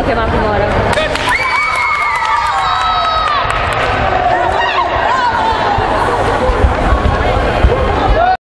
o que é mora aprimora.